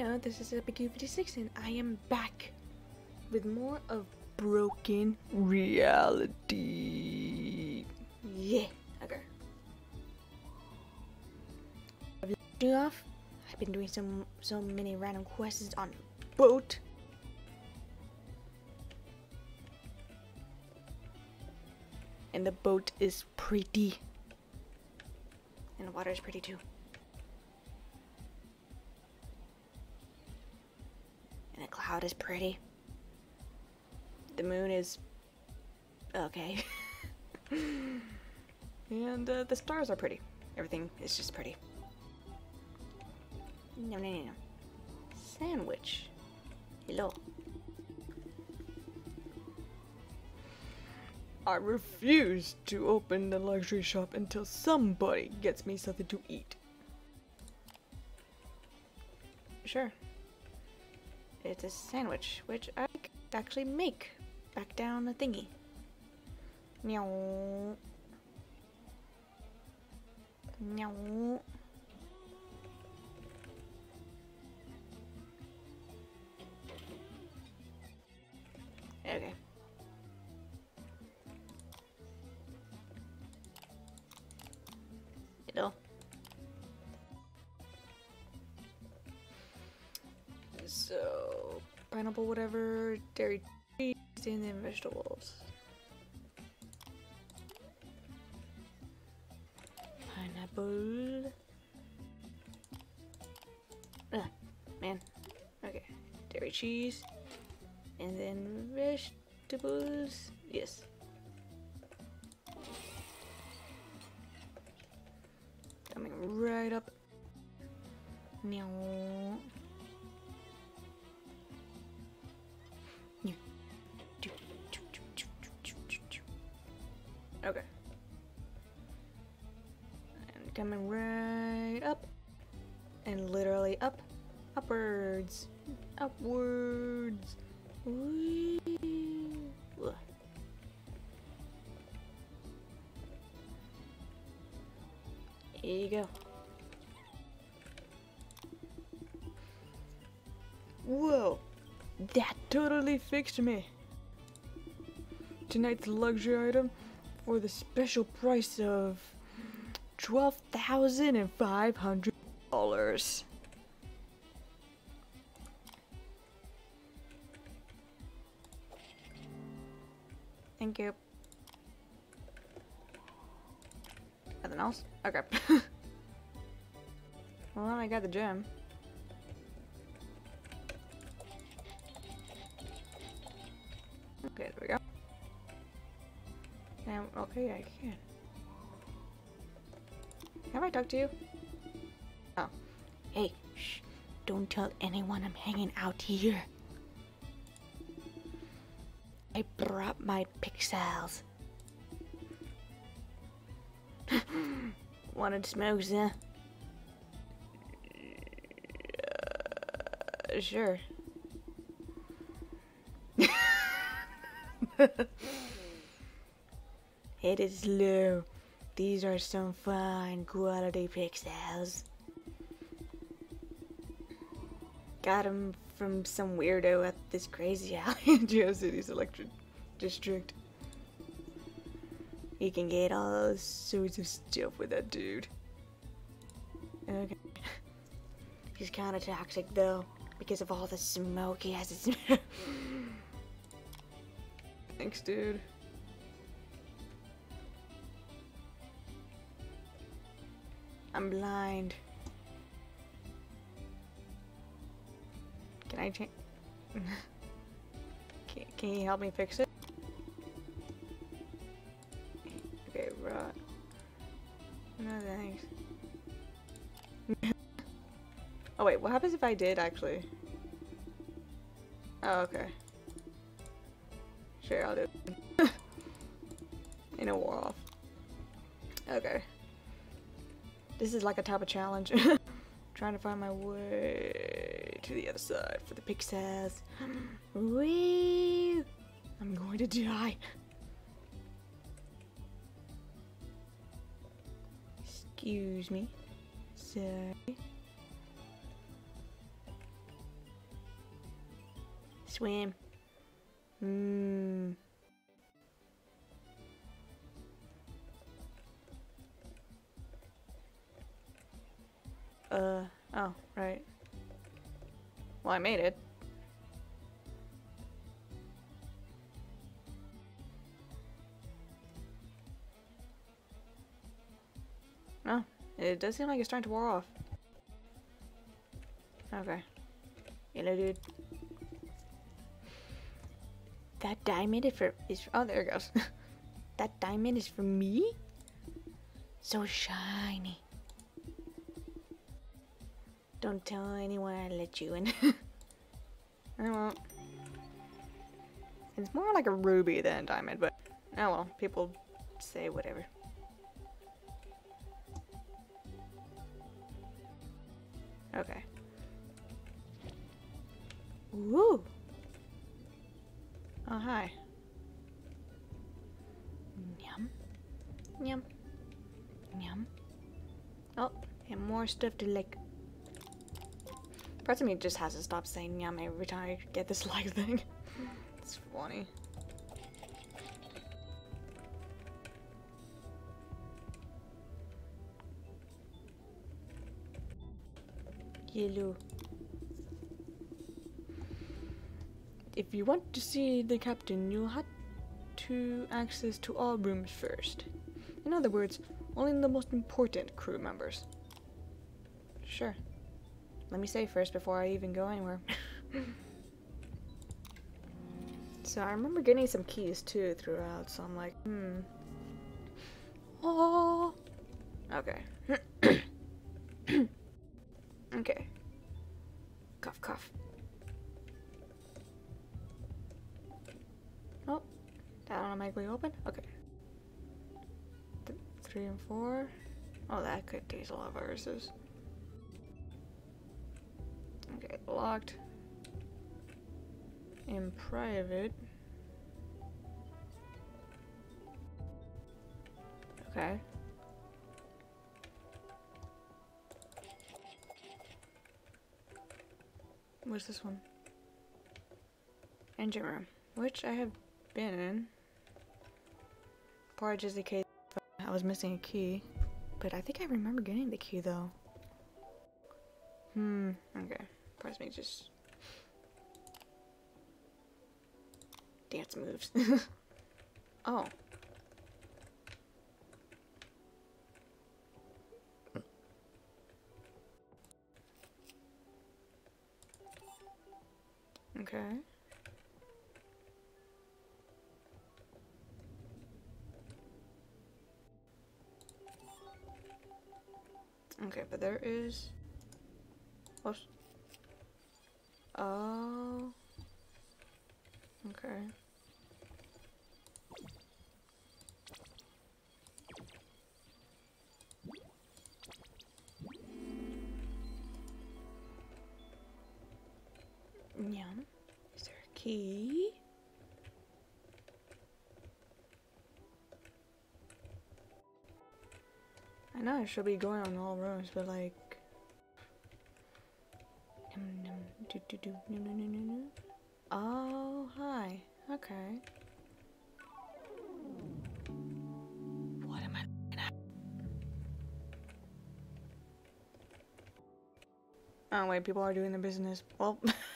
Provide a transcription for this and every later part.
Hiya, uh, this is Epic 56 and I am back with more of Broken Reality. Yeah, okay. I've off. I've been doing some so many random quests on boat. And the boat is pretty. And the water is pretty too. Cloud is pretty. The moon is okay. and uh, the stars are pretty. Everything is just pretty. No, no, no, no. Sandwich. Hello. I refuse to open the luxury shop until somebody gets me something to eat. Sure. It's a sandwich, which I actually make back down the thingy. Meow. Meow. Okay. So, pineapple, whatever, dairy cheese, and then vegetables. Pineapple. Ah, man. Okay. Dairy cheese. And then vegetables. Yes. Coming right up. Meow. Coming right up. And literally up. Upwards. Upwards. Whee. Here you go. Whoa, that totally fixed me. Tonight's luxury item for the special price of twelve thousand and five hundred dollars. Thank you. Nothing else? Okay. well, then I got the gem. Okay, there we go. And, okay, I can. Have I talked to you? Oh. Hey, shh. Don't tell anyone I'm hanging out here. I brought my pixels. Wanted smokes, huh? Uh, sure. it is low. These are some fine quality pixels. Got them from some weirdo at this crazy alley in GeoCities Electric District. You can get all sorts of stuff with that dude. Okay. He's kind of toxic though, because of all the smoke he has. Thanks, dude. I'm blind. Can I change? can, can you help me fix it? Okay, right. No thanks. oh wait, what happens if I did actually? Oh, okay. Sure, I'll do it. In a war. Okay. This is like a type of challenge. Trying to find my way to the other side for the pixels. Wee! I'm going to die. Excuse me. Sorry. swim. Mmm. Uh, oh, right. Well, I made it. Oh, it does seem like it's starting to wear off. Okay. Hello, dude. That diamond is for is for, oh there it goes. that diamond is for me? So shiny. Don't tell anyone I let you in. I won't. It's more like a ruby than a diamond, but oh well, people say whatever. Okay. Woo! Oh, hi. Yum. Yum. Yum. Oh, and more stuff to lick. Parts of me just has to stop saying yum every time I get this like thing. it's funny. Yellow. If you want to see the captain, you'll have to access to all rooms first. In other words, only the most important crew members. Sure. Let me say first before I even go anywhere. so I remember getting some keys too throughout, so I'm like, hmm. Oh. Okay. okay. Cough, cough. Oh, that automatically open? Okay. Th three and four. Oh, that could taste a lot of viruses. Locked. In private. Okay. What's this one? Engine room, which I have been in. Just in case I was missing a key. But I think I remember getting the key though. Hmm, okay. Parts me just dance moves. oh. Okay. Okay, but there is. Oh, Oops. Key? I know I should be going on all rooms, but like. Oh, hi. Okay. What am I? Oh, wait, people are doing their business. Well,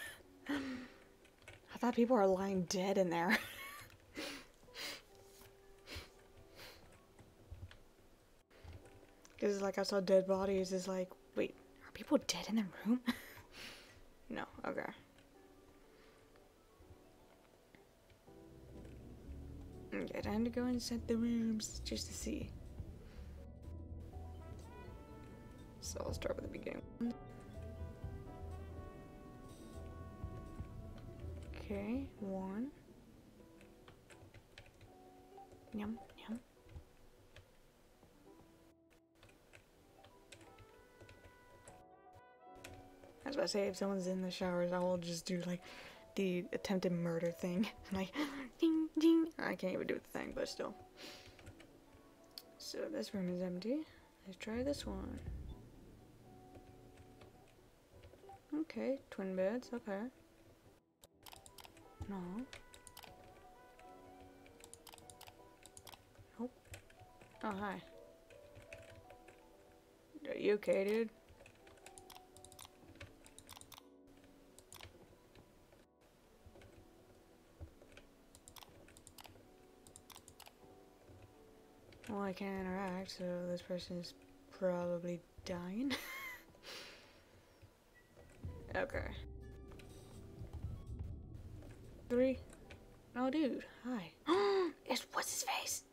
People are lying dead in there. Because, like, I saw dead bodies. Is like, wait, are people dead in the room? no, okay. Okay, time to go inside the rooms just to see. So I'll start with the beginning. Okay, one. Yum, yum. I was about to say, if someone's in the showers, I will just do like the attempted murder thing. like, ding, ding. I can't even do the thing, but still. So this room is empty. Let's try this one. Okay, twin beds, okay. No. Nope. Oh, hi. Are you okay, dude? Well, I can't interact, so this person is probably dying. okay. Three. Oh, dude. Hi. it's what's his face?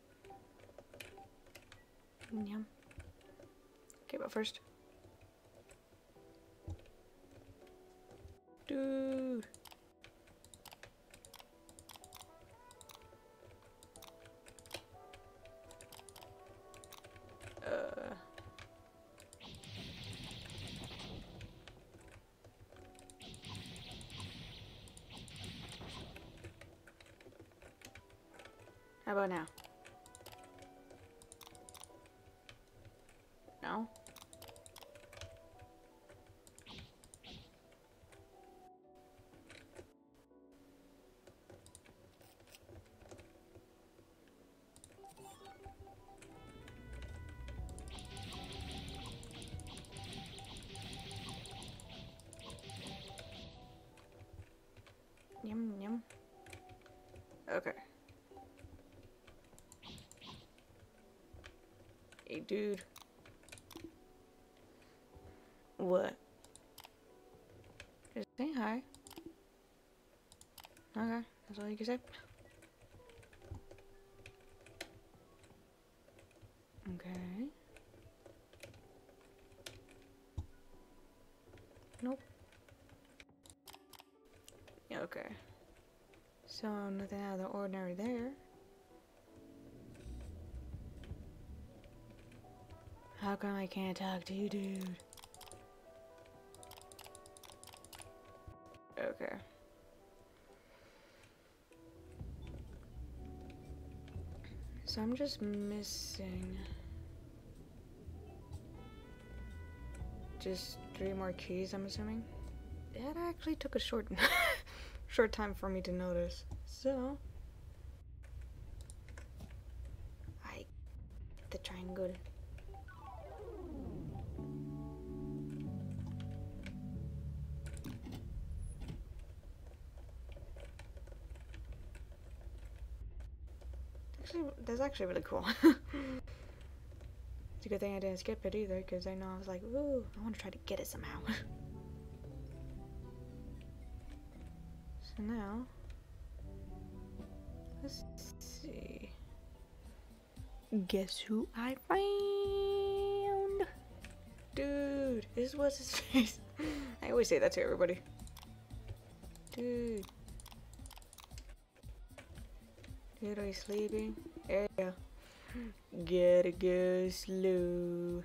Yum. Okay, but first. Dude. How about now? Hey, dude. What? Just say hi. Okay, that's all you can say. Okay. Nope. Yeah, okay. So, nothing out of the ordinary there. How come I can't talk to you, dude? Okay. So I'm just missing just three more keys, I'm assuming. That actually took a short short time for me to notice. So I the triangle. Actually, really cool. it's a good thing I didn't skip it either, because I know I was like, ooh, I want to try to get it somehow. so now, let's see. Guess who I found? Dude, this was his face. I always say that to everybody. Dude. Dude, are you sleeping? Go. Gotta go slow.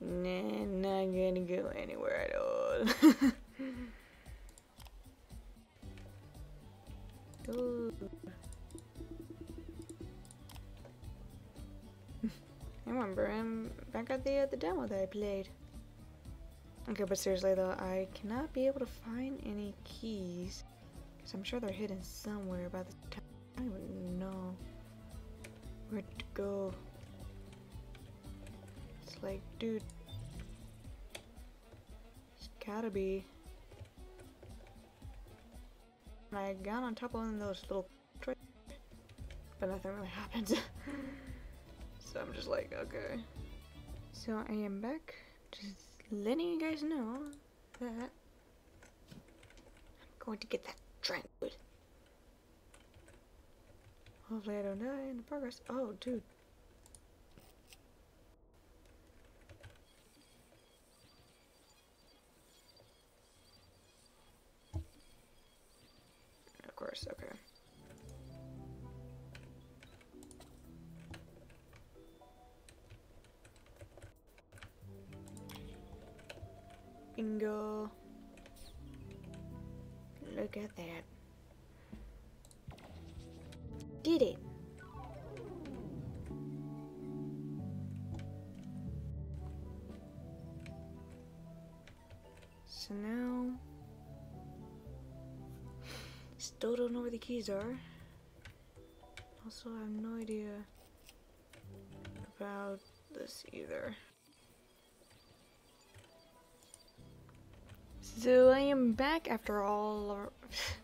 Nah, not gonna go anywhere at all. I remember him back at the uh, the demo that I played. Okay, but seriously though, I cannot be able to find any keys. I'm sure they're hidden somewhere by the time I don't even know where to go. It's like, dude, it's gotta be. And I got on top of one of those little but nothing really happens. so I'm just like, okay. So I am back, just letting you guys know that I'm going to get that tranquil. Hopefully I don't die in the progress. Oh, dude. Of course, okay. Bingo. Look at that. Did it. So now Still don't know where the keys are. Also, I have no idea about this either. So I am back after all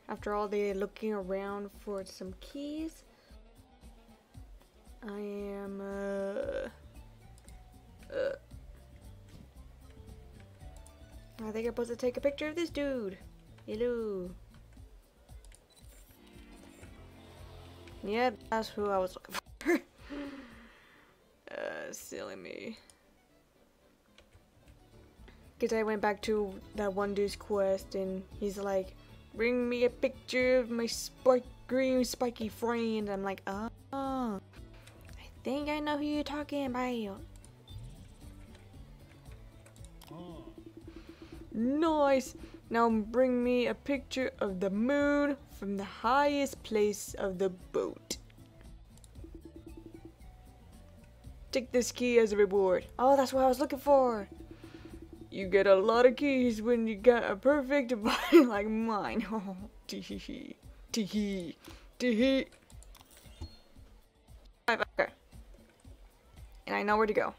after all the looking around for some keys. I am uh, uh I think I'm supposed to take a picture of this dude. Hello. Yep, that's who I was looking for. uh, silly me. Because I went back to that one dude's quest and he's like, bring me a picture of my spike green spiky friend. I'm like, oh, I think I know who you're talking about. Nice! Now bring me a picture of the moon from the highest place of the boat. Take this key as a reward. Oh, that's what I was looking for. You get a lot of keys when you got a perfect body like mine. Oh, tee hee tee hee tee hee. Okay. And I know where to go.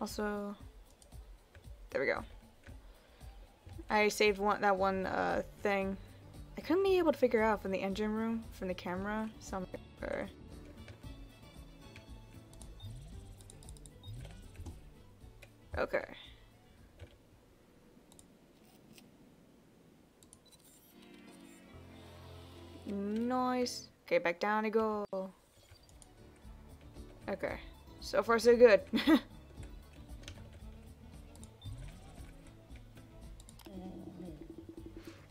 Also, there we go. I saved one that one uh, thing. I couldn't be able to figure out from the engine room, from the camera, somewhere. Okay. Nice. Okay, back down to go. Okay. So far so good.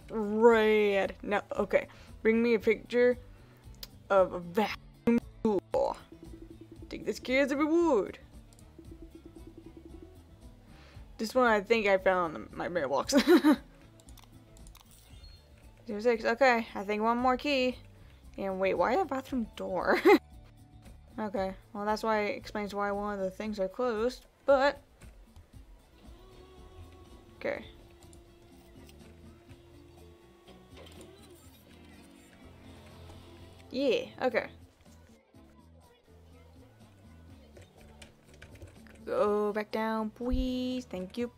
Red. No, okay. Bring me a picture of a vacuum tool. Take this key as a reward. This one I think I found on my mailbox. Zero six. Okay, I think one more key. And wait, why a bathroom door? okay, well that's why it explains why one of the things are closed. But okay. Yeah, okay. Go back down, please. Thank you.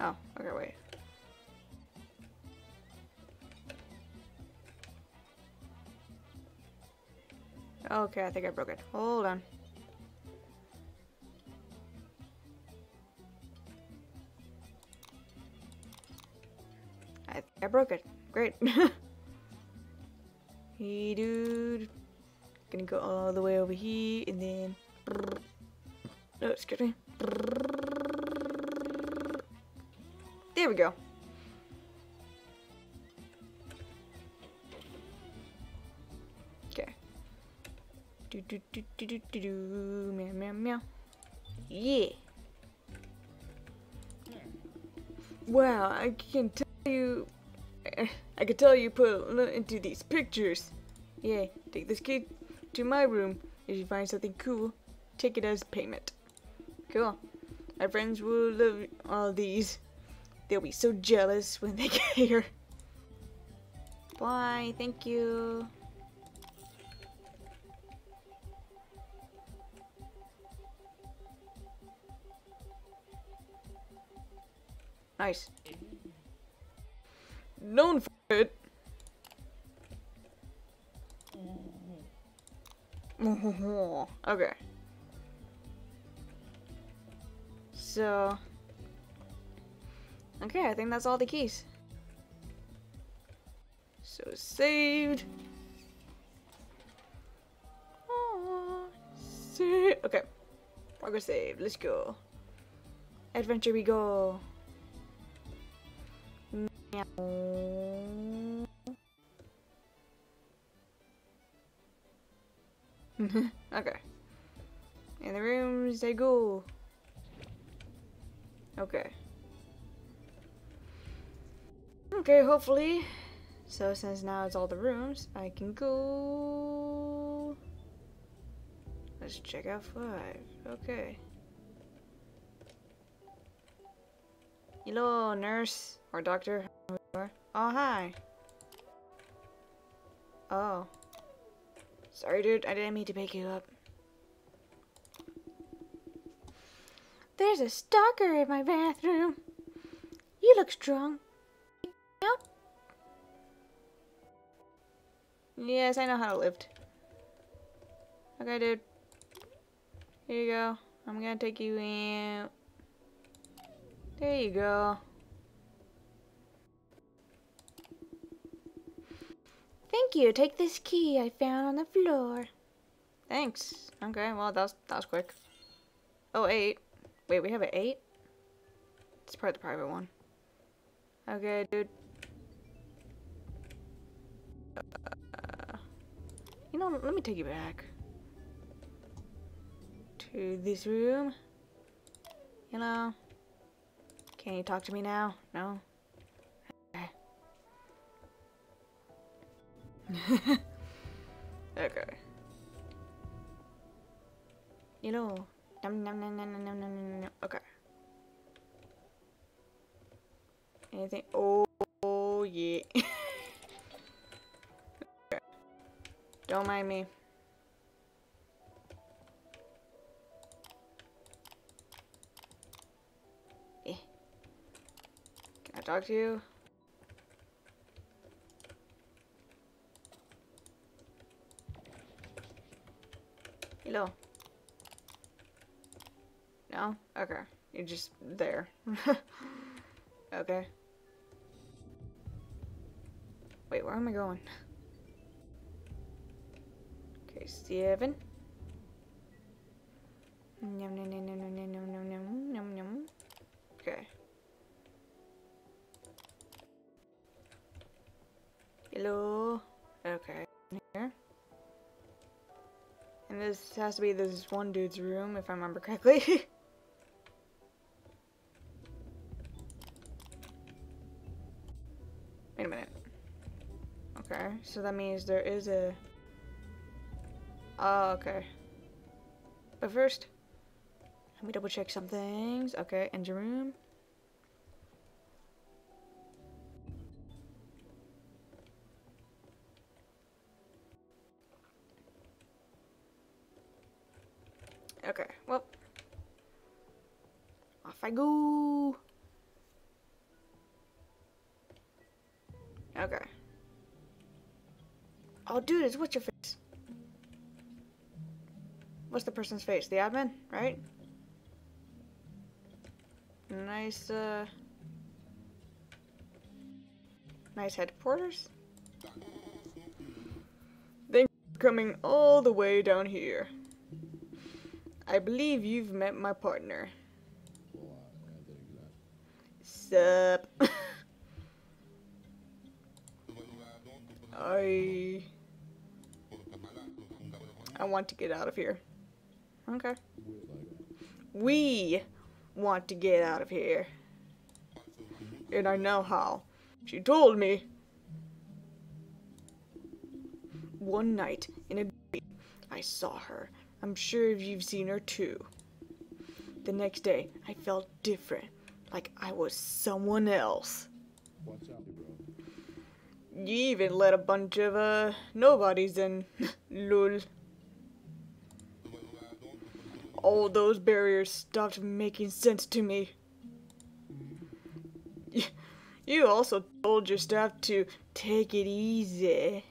Oh, okay, wait. Okay, I think I broke it. Hold on. I I broke it. Great. hey, dude. Gonna go all the way over here and then. No, excuse me. There we go. Okay. Do do do do do do do meow meow meow. Yeah. Wow, I can tell you I could tell you put a lot into these pictures. Yeah, take this key to my room. If you find something cool, take it as payment. Cool. My friends will love all these. They'll be so jealous when they get here. Bye, thank you. Nice known for it. Mm-hmm. okay. So, okay, I think that's all the keys. So saved. Oh, save. Okay, progress saved. Let's go. Adventure we go. okay. In the rooms they go. Okay. Okay, hopefully. So since now it's all the rooms, I can go... Let's check out five. Okay. Hello, nurse or doctor. Oh, hi. Oh. Sorry, dude. I didn't mean to pick you up. There's a stalker in my bathroom. You look strong. Yep. Yes, I know how to lift. Okay, dude. Here you go. I'm gonna take you in. There you go. Thank you. Take this key I found on the floor. Thanks. Okay, well, that was, that was quick. Oh, eight. Wait, we have an eight? It's part of the private one. Okay, dude. Uh, you know, let me take you back. To this room. Hello? Can you talk to me now? No? okay. You know, num num num num num num num. Okay. Anything? Oh, oh yeah. okay. Don't mind me. Eh. Can I talk to you? No? Okay. You're just there. okay. Wait, where am I going? Okay, num. Okay. Hello. Okay. Here. And this has to be this one dude's room, if I remember correctly. so that means there is a... Oh, okay. But first, let me double check some things. Okay, engine room. Oh, dude, it's what's your face? What's the person's face? The admin, right? Nice, uh... Nice headquarters? Thanks for coming all the way down here. I believe you've met my partner. Sup? I... I want to get out of here. Okay. We want to get out of here. And I know how. She told me. One night, in a dream, I saw her. I'm sure you've seen her too. The next day, I felt different. Like I was someone else. What's up, bro? You even let a bunch of, uh, nobodies in. Lul. All those barriers stopped making sense to me. You also told your staff to take it easy.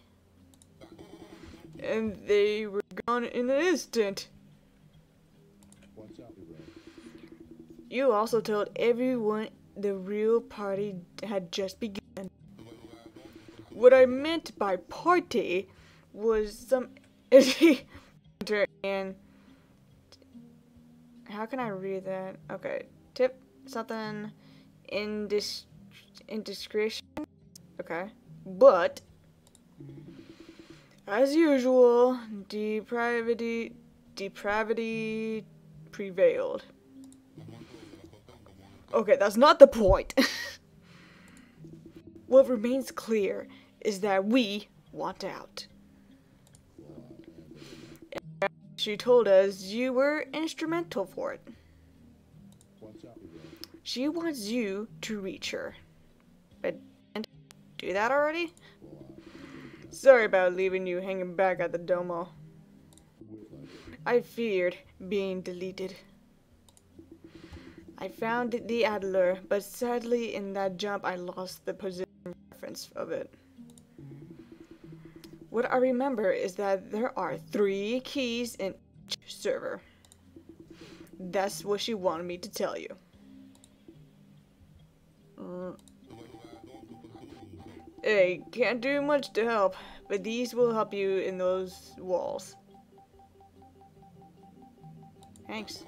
And they were gone in an instant. You also told everyone the real party had just begun. What I meant by party was some and how can I read that? Okay, tip something indis indiscretion. Okay, but as usual, depravity depravity prevailed. Okay, that's not the point. what remains clear is that we want out. And She told us you were instrumental for it. She wants you to reach her. But didn't do that already? Sorry about leaving you hanging back at the domo. I feared being deleted. I found the Adler, but sadly in that jump I lost the position reference of it. What I remember is that there are three keys in each server. That's what she wanted me to tell you. Mm. Hey, can't do much to help, but these will help you in those walls. Thanks.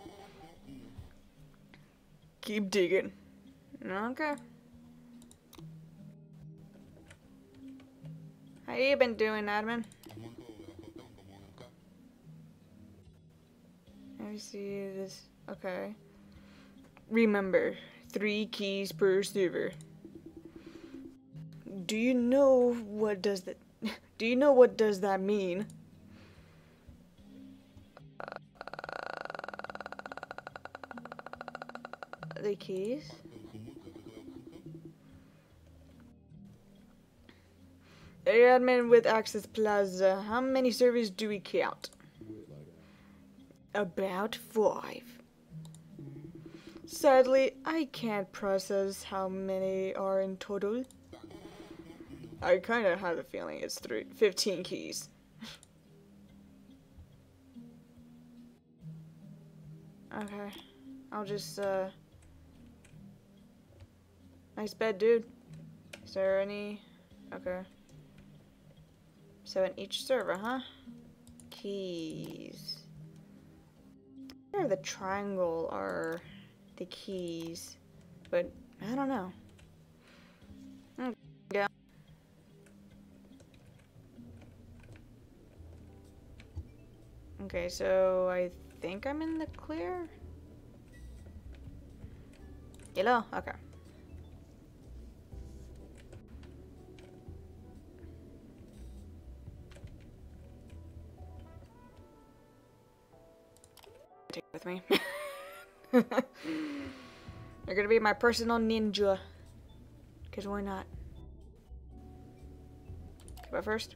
Keep digging. Okay. How you been doing, admin? Let me see this. Okay. Remember, three keys per server. Do you know what does that? Do you know what does that mean? Uh, the keys. Admin with Access Plaza, how many servers do we count? About five. Sadly, I can't process how many are in total. I kind of have a feeling it's three, 15 keys. okay, I'll just, uh... Nice bed, dude. Is there any... Okay. So in each server, huh? Keys. Where the triangle are the keys, but I don't know. Okay, so I think I'm in the clear. Yellow? Okay. With me. You're gonna be my personal ninja. Because why not? But first.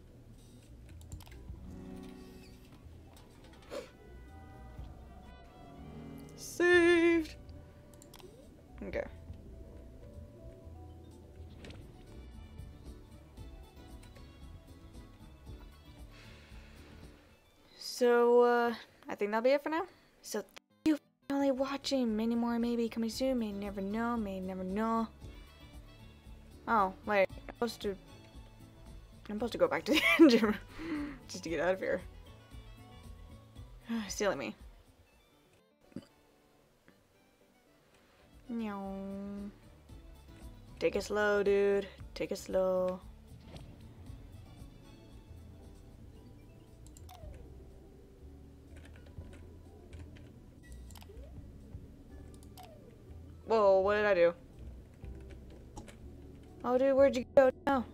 Saved! Okay. So, uh, I think that'll be it for now. So, thank you for finally watching. Many more maybe coming soon. May never know. May never know. Oh, wait. I'm supposed to... I'm supposed to go back to the engine room. just to get out of here. Silly me. Take it slow, dude. Take it slow. Whoa, what did I do? Oh, dude, where'd you go now?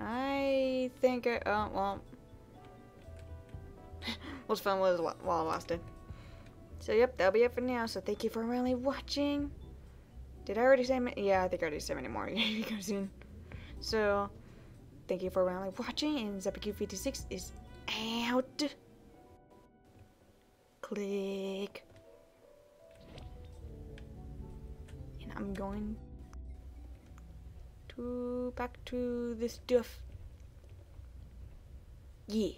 I think I, oh, well. What's fun was while I lost it. So, yep, that'll be it for now. So, thank you for really watching. Did I already say, yeah, I think I already said many more. you guys soon. So, thank you for really watching, and ZappyQ56 is out. Click. And I'm going to back to this stuff. Yeah.